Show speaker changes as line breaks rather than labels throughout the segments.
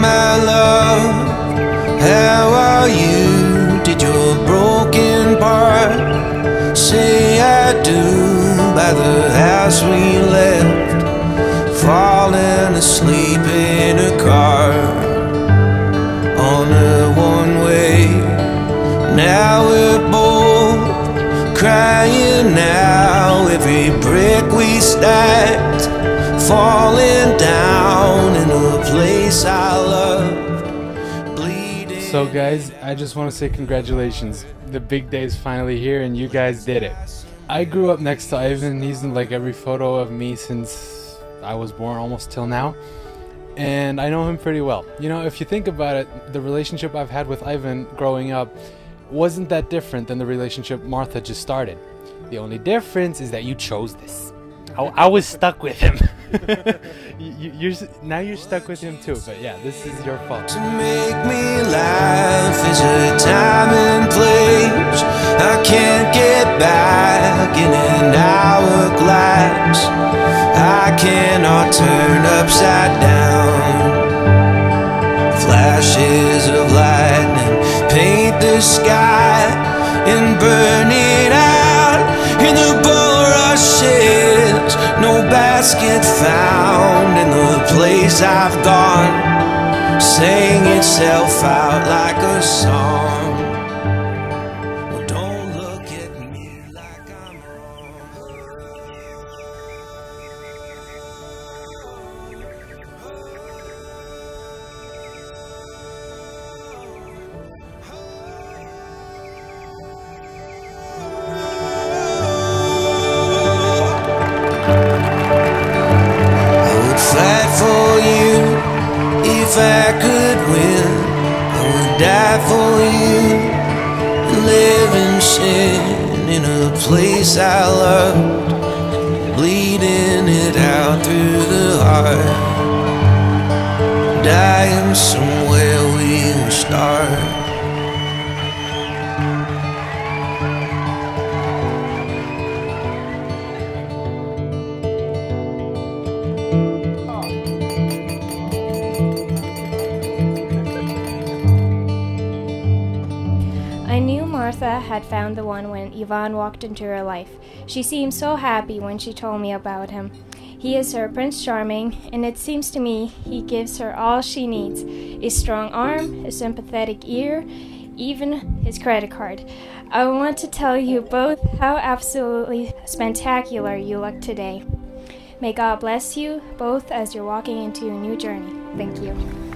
my
love, how are you? Did your broken part say
I
do? By the house we left, falling asleep in a car on a one way. Now we're both crying now, every brick we stacked falling down in a place I loved.
So, guys, I just want to say congratulations. The big day is finally here, and you guys did it. I grew up next to Ivan. He's in like every photo of me since I was born, almost till now. And I know him pretty well. You know, if you think about it, the relationship I've had with Ivan growing up wasn't that different than the relationship Martha just started. The only difference is that you chose this. I, I was stuck with him. you, you- you're now you're stuck with him too. But yeah, this is your fault.
to make me laugh is a time and place I can't get back in an hourglass. I cannot turn upside down. Flashes of lightning paint the sky and burn I've gone sing itself out like a song. If I could win. I would die for you live in sin in a place I loved, bleeding it out through the heart, dying somewhere
had found the one when Ivan walked into her life. She seemed so happy when she told me about him. He is her Prince Charming, and it seems to me he gives her all she needs a strong arm, a sympathetic ear, even his credit card. I want to tell you both how absolutely spectacular you look today. May God bless you both as you're walking into a new journey. Thank you.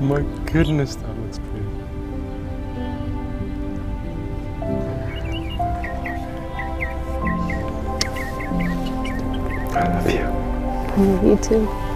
My goodness, that looks pretty. I love you.
I love you too.